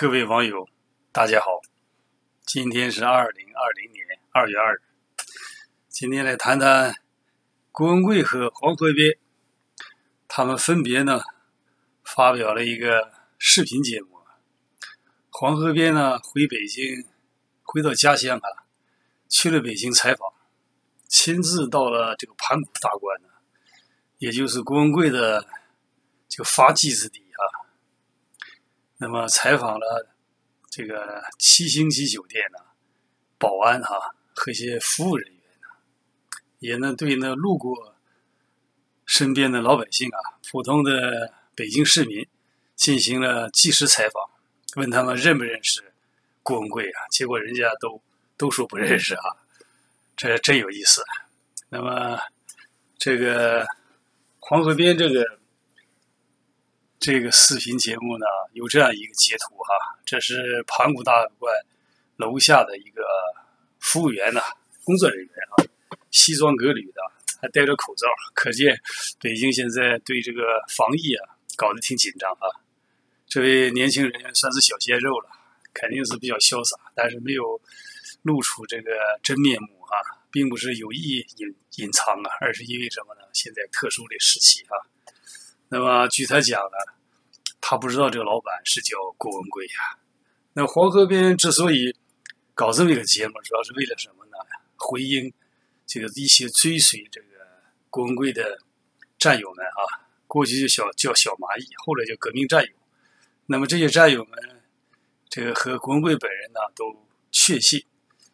各位网友，大家好！今天是二零二零年二月二日，今天来谈谈郭文贵和黄河边，他们分别呢发表了一个视频节目。黄河边呢回北京，回到家乡啊，去了北京采访，亲自到了这个盘古大观呢，也就是郭文贵的这个发迹之地。那么采访了这个七星级酒店呢，保安哈和一些服务人员呢，也呢对那路过身边的老百姓啊，普通的北京市民进行了即时采访，问他们认不认识郭文贵啊？结果人家都都说不认识啊，这真有意思。那么这个黄河边这个。这个视频节目呢，有这样一个截图哈，这是盘古大观楼下的一个服务员呐，工作人员啊，西装革履的，还戴着口罩，可见北京现在对这个防疫啊搞得挺紧张啊。这位年轻人算是小鲜肉了，肯定是比较潇洒，但是没有露出这个真面目啊，并不是有意隐隐藏啊，而是因为什么呢？现在特殊的时期啊。那么据他讲呢，他不知道这个老板是叫郭文贵呀。那黄河边之所以搞这么一个节目，主要是为了什么呢？回应这个一些追随这个郭文贵的战友们啊，过去就小叫小蚂蚁，后来叫革命战友。那么这些战友们，这个和郭文贵本人呢都确信，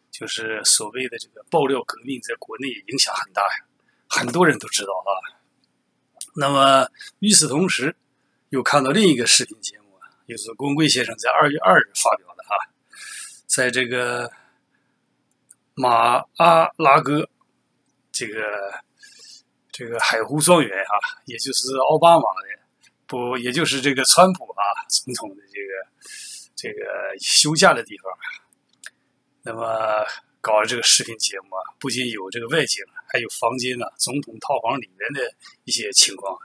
就是所谓的这个爆料革命在国内影响很大呀，很多人都知道啊。那么与此同时，又看到另一个视频节目啊，就是龚贵先生在二月二日发表的啊，在这个马阿拉戈这个这个海湖庄园啊，也就是奥巴马的不，也就是这个川普啊总统的这个这个休假的地方，那么。搞了这个视频节目啊，不仅有这个外景，还有房间呢，总统套房里面的一些情况。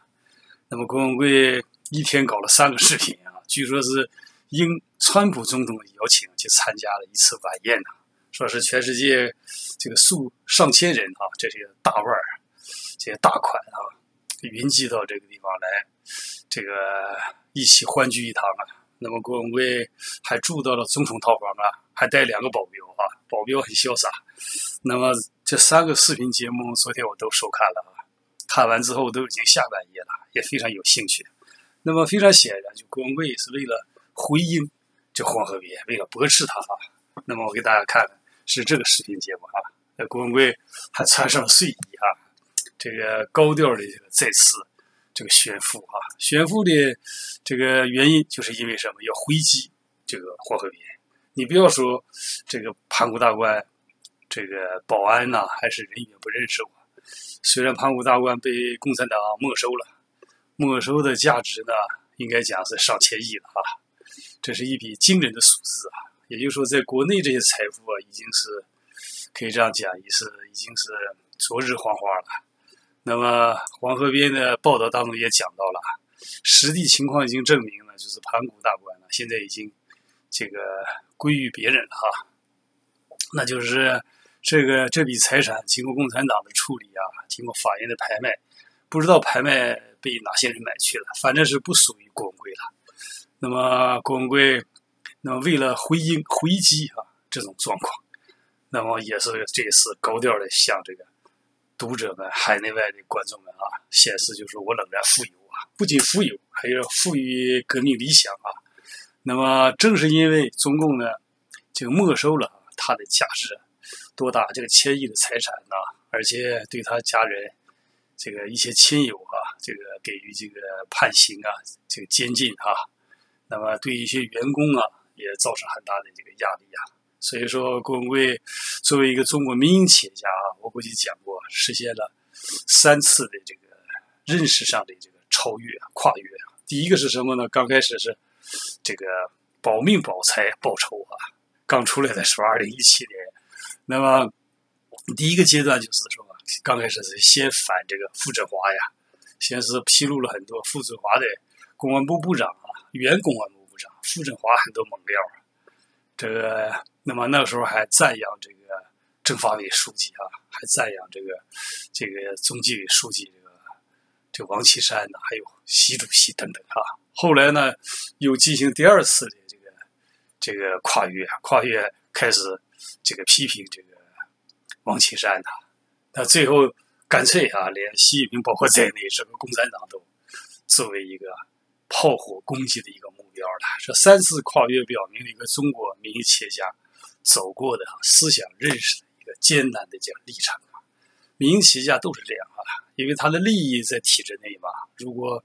那么郭文贵一天搞了三个视频啊，据说是应川普总统的邀请去参加了一次晚宴呢，说是全世界这个数上千人啊，这些大腕儿、这些大款啊，云集到这个地方来，这个一起欢聚一堂啊。那么郭文贵还住到了总统套房啊，还带两个保镖啊。保镖很潇洒，那么这三个视频节目，昨天我都收看了啊，看完之后都已经下半夜了，也非常有兴趣。那么非常显然，就郭文贵是为了回应这黄河边，为了驳斥他啊。那么我给大家看看，是这个视频节目啊。那郭文贵还穿上了睡衣啊，这个高调的这个再次这个炫富啊，炫富的这个原因就是因为什么？要回击这个黄河边。你不要说这个盘古大观，这个保安呐，还是人员不认识我。虽然盘古大观被共产党没收了，没收的价值呢，应该讲是上千亿了啊，这是一笔惊人的数字啊。也就是说，在国内这些财富啊，已经是可以这样讲，也是已经是昨日黄花了。那么黄河边的报道当中也讲到了，实地情况已经证明了，就是盘古大观了，现在已经这个。归于别人了哈，那就是这个这笔财产经过共产党的处理啊，经过法院的拍卖，不知道拍卖被哪些人买去了，反正是不属于郭文贵了。那么郭文贵，那么为了回应回击啊这种状况，那么也是这次高调的向这个读者们、海内外的观众们啊显示，就是我仍然富有啊，不仅富有，还要富于革命理想啊。那么正是因为中共呢，这个没收了他的价值多达这个千亿的财产呢，而且对他家人这个一些亲友啊，这个给予这个判刑啊，这个监禁啊，那么对一些员工啊，也造成很大的这个压力啊。所以说，郭文贵作为一个中国民营企业家啊，我估计讲过，实现了三次的这个认识上的这个超越跨越。第一个是什么呢？刚开始是。这个保命保财报仇啊，刚出来的时候，二零一七年，那么第一个阶段就是说，刚开始是先反这个傅振华呀，先是披露了很多傅振华的公安部部长啊，原公安部部长傅政华很多猛料啊。这个，那么那时候还赞扬这个政法委书记啊，还赞扬这个这个中纪委书记这个这王岐山呢，还有习主席等等啊。后来呢，又进行第二次的这个这个跨越，跨越开始这个批评这个王岐山呐。那最后干脆啊，连习近平包括在内，整个共产党都作为一个炮火攻击的一个目标了。这三次跨越表明了一个中国民营企业家走过的思想认识的一个艰难的这样历程啊。民营企业家都是这样啊，因为他的利益在体制内嘛。如果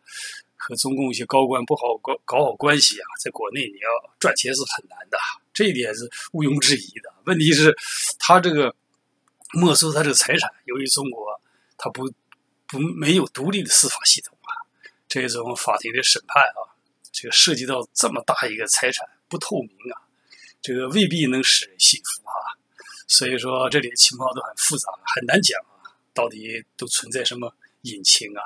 和中共一些高官不好搞搞好关系啊，在国内你要赚钱是很难的，这一点是毋庸置疑的。问题是，他这个没收他这个财产，由于中国他不不没有独立的司法系统啊，这种法庭的审判啊，这个涉及到这么大一个财产不透明啊，这个未必能使人信服啊。所以说，这里的情况都很复杂，很难讲啊，到底都存在什么隐情啊？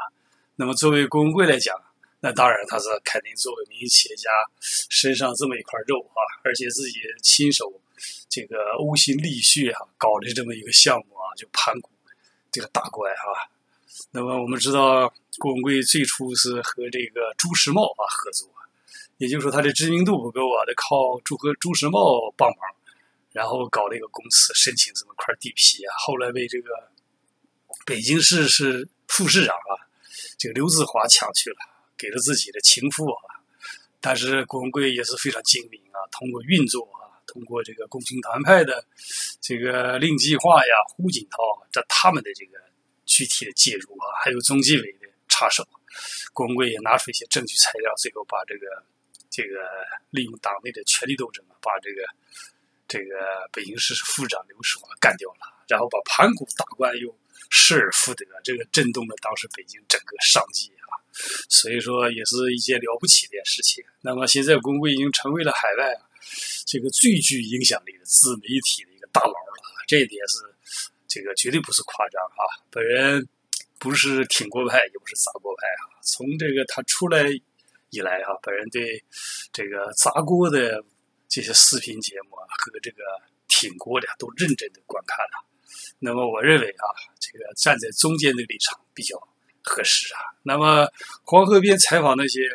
那么作为郭文贵来讲。那当然，他是肯定作为民营企业家身上这么一块肉啊，而且自己亲手这个呕心沥血啊搞的这么一个项目啊，就盘古这个大官啊。那么我们知道，郭文贵最初是和这个朱时茂啊合作，也就是说他的知名度不够啊，得靠朱和朱时茂帮忙，然后搞了一个公司，申请这么块地皮啊。后来被这个北京市是副市长啊，这个刘自华抢去了。给了自己的情妇啊，但是郭文贵也是非常精明啊，通过运作啊，通过这个共青团派的这个令计划呀、胡锦涛这他们的这个具体的介入啊，还有中纪委的插手，郭文贵也拿出一些证据材料，最后把这个这个利用党内的权力斗争啊，把这个这个北京市副市长刘世华干掉了，然后把盘古大官又失而复得，这个震动了当时北京整个商界。所以说，也是一件了不起的事情。那么现在，公会已经成为了海外啊这个最具影响力的自媒体的一个大佬了。这一点是这个绝对不是夸张啊！本人不是挺锅派，也不是砸锅派啊。从这个他出来以来啊，本人对这个砸锅的这些视频节目啊和这个挺锅的都认真的观看了。那么我认为啊，这个站在中间的立场比较。合适啊。那么黄河边采访那些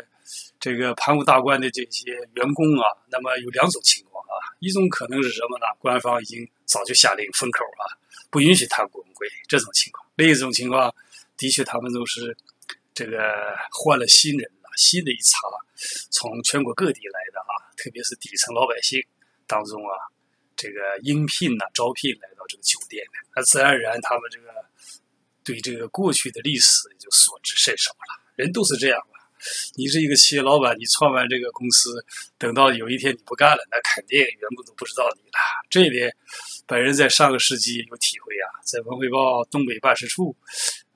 这个盘古大观的这些员工啊，那么有两种情况啊。一种可能是什么呢？官方已经早就下令封口啊，不允许谈古文贵这种情况。另一种情况，的确他们都是这个换了新人了，新的一茬，从全国各地来的啊，特别是底层老百姓当中啊，这个应聘呐、招聘来到这个酒店的，那自然而然他们这个。对这个过去的历史就所知甚少了，人都是这样嘛。你是一个企业老板，你创办这个公司，等到有一天你不干了，那肯定员工都不知道你了。这一点，本人在上个世纪有体会啊，在文汇报东北办事处，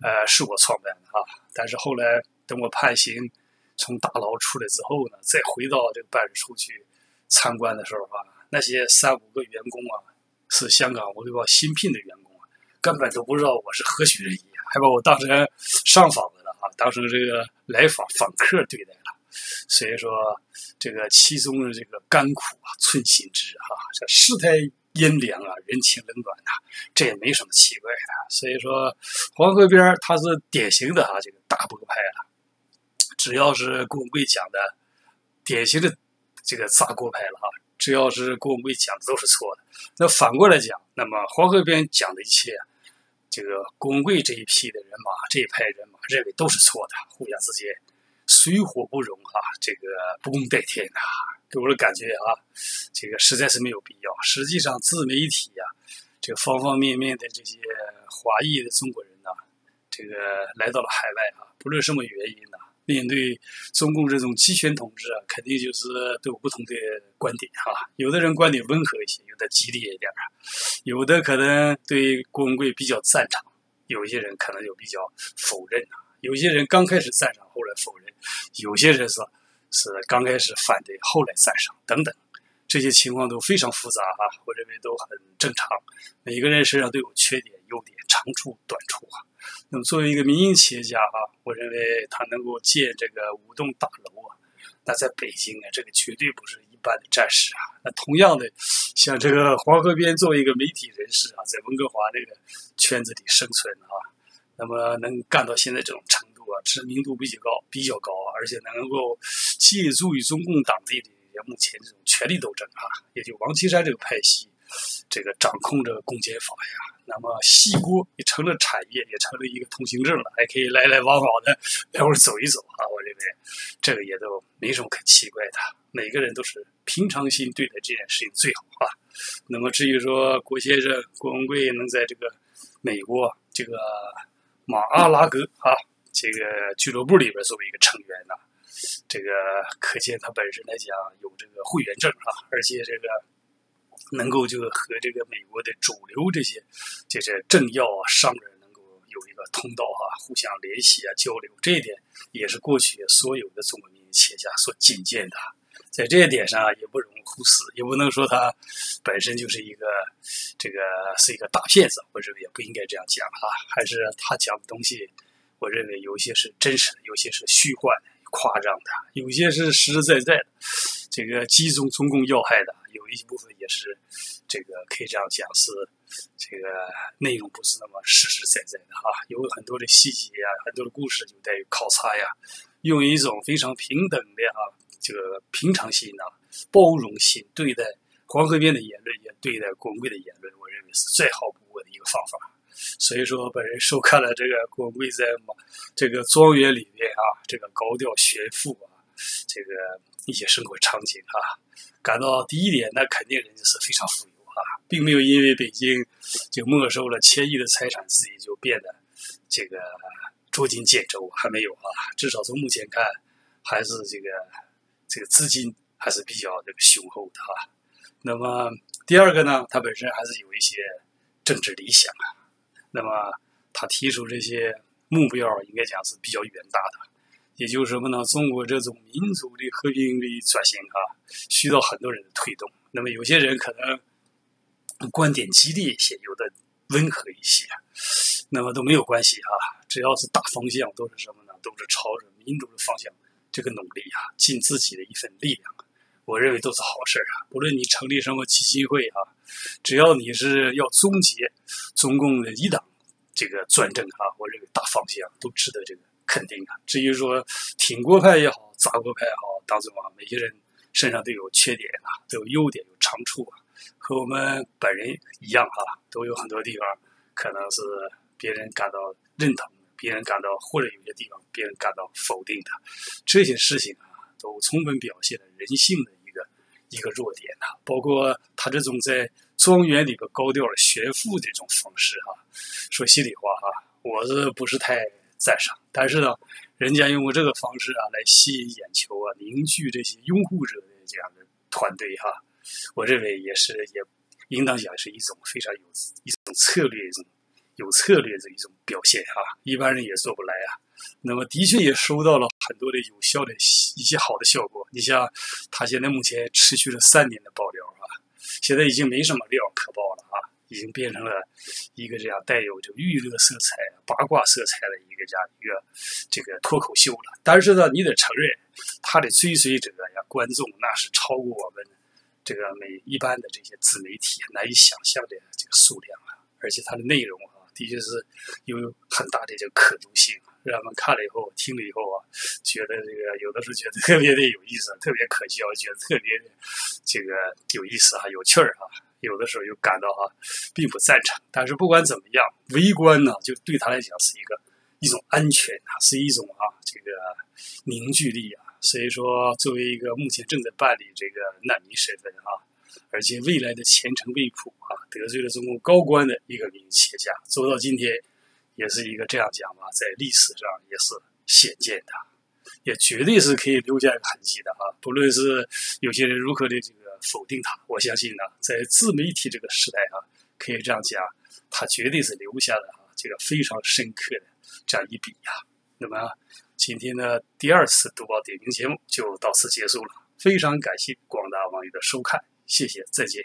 呃，是我创办的啊。但是后来等我判刑从大牢出来之后呢，再回到这个办事处去参观的时候啊，那些三五个员工啊，是香港文汇报新聘的员工啊。根本都不知道我是何许人也，还把我当成上访啊，当成这个来访访客对待了。所以说，这个其中的这个甘苦啊，寸心知哈，这世态阴凉啊，人情冷暖呐，这也没什么奇怪的。所以说，黄河边他是典型的哈，这个大波派了。只要是郭文贵讲的，典型的这个砸锅派了哈。只要是郭文贵讲的都是错的。那反过来讲，那么黄河边讲的一切。这个郭文贵这一批的人马，这一派人马认为都是错的，互相之间水火不容啊，这个不共戴天呐，给我的感觉啊，这个实在是没有必要。实际上，自媒体呀，这个方方面面的这些华裔的中国人呐，这个来到了海外啊，不论什么原因呐。面对中共这种集权统治啊，肯定就是都有不同的观点哈。有的人观点温和一些，有的激烈一点啊。有的可能对郭文贵比较赞赏，有些人可能就比较否认啊。有些人刚开始赞赏，后来否认；有些人是是刚开始反对，后来赞赏等等。这些情况都非常复杂啊，我认为都很正常。每个人身上都有缺点、优点、长处、短处啊。那么，作为一个民营企业家啊，我认为他能够建这个五栋大楼啊，那在北京啊，这个绝对不是一般的战士啊。那同样的，像这个黄河边作为一个媒体人士啊，在温哥华这个圈子里生存啊，那么能干到现在这种程度啊，知名度比较高，比较高，而且能够借助于中共党内的目前这种权力斗争啊，也就王岐山这个派系，这个掌控着公检法呀。那么，西锅也成了产业，也成了一个通行证了，还可以来来往往的来回走一走啊！我认为这个也都没什么可奇怪的。每个人都是平常心对待这件事情最好啊。那么，至于说郭先生郭文贵能在这个美国这个马阿拉格啊这个俱乐部里边作为一个成员呢，这个可见他本身来讲有这个会员证啊，而且这个。能够就和这个美国的主流这些这些政要啊、商人能够有一个通道啊，互相联系啊、交流，这一点也是过去所有的中国民营企业家所仅见的。在这一点上也不容忽视，也不能说他本身就是一个这个是一个大骗子，我认为也不应该这样讲啊。还是他讲的东西，我认为有些是真实的，有些是虚幻的、夸张的，有些是实实在在的。这个击中中共要害的，有一部分也是，这个可以这样讲是，这个内容不是那么实实在在的哈，有很多的细节呀，很多的故事有待于考察呀，用一种非常平等的哈，这个平常心呐、包容心对待黄河边的言论，也对待郭文贵的言论，我认为是最好不过的一个方法。所以说，本人收看了这个郭文贵在这个庄园里面啊，这个高调炫富啊，这个。一些生活场景啊，感到第一点，那肯定人家是非常富有啊，并没有因为北京就没收了千亿的财产，自己就变得这个捉襟见肘，还没有啊。至少从目前看，还是这个这个资金还是比较这个雄厚的啊。那么第二个呢，他本身还是有一些政治理想啊。那么他提出这些目标，应该讲是比较远大的。也就是什么呢？中国这种民族的和平的转型啊，需要很多人的推动。那么有些人可能观点激烈一些，有的温和一些，那么都没有关系啊。只要是大方向，都是什么呢？都是朝着民主的方向这个努力啊，尽自己的一份力量。我认为都是好事啊。不论你成立什么基金会啊，只要你是要终结中共的一党这个专政啊，我认为大方向都值得这个。肯定啊，至于说挺国派也好，砸国派也好，当中啊，每个人身上都有缺点啊，都有优点，有长处啊，和我们本人一样哈，都有很多地方可能是别人感到认同，别人感到或者有些地方别人感到否定的，这些事情啊，都充分表现了人性的一个一个弱点呐。包括他这种在庄园里边高调的炫富的这种方式哈，说心里话哈，我是不是太？赞赏，但是呢，人家用过这个方式啊，来吸引眼球啊，凝聚这些拥护者的这样的团队哈，我认为也是也应当讲是一种非常有一种策略一种有策略的一种表现哈，一般人也做不来啊。那么的确也收到了很多的有效的一些好的效果。你像他现在目前持续了三年的爆料啊，现在已经没什么料可爆了啊。已经变成了一个这样带有这个娱乐色彩、八卦色彩的一个这样一个这个脱口秀了。但是呢，你得承认，他的追随者呀、观众那是超过我们这个每一般的这些自媒体难以想象的这个数量啊！而且它的内容，的确是有很大的这个可读性，让我们看了以后、听了以后啊，觉得这个有的时候觉得特别的有意思，特别可笑，觉得特别的这个有意思啊、有趣儿啊。有的时候又感到哈，并不赞成。但是不管怎么样，围观呢，就对他来讲是一个一种安全啊，是一种啊这个凝聚力啊。所以说，作为一个目前正在办理这个难民身份啊，而且未来的前程未卜啊，得罪了中共高官的一个民营企业家，走到今天，也是一个这样讲吧，在历史上也是鲜见的，也绝对是可以留下一个痕迹的啊。不论是有些人如何的这个。否定他，我相信呢，在自媒体这个时代啊，可以这样讲，他绝对是留下了啊这个非常深刻的这样一笔呀。那么今天的第二次读报点评节目就到此结束了，非常感谢广大网友的收看，谢谢，再见。